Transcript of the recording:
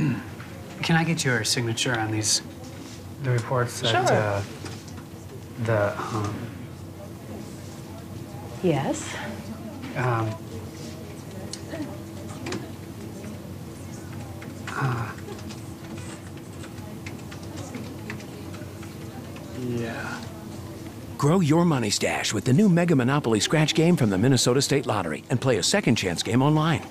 Can I get your signature on these, the reports that, Sure. uh, the, um, Yes. um, uh, yeah. Grow your moneystache with the new Mega Monopoly Scratch game from the Minnesota State Lottery and play a second chance game online.